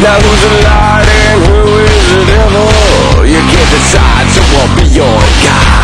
Now who's a light and who is the devil? You can't decide, so I'll be your guide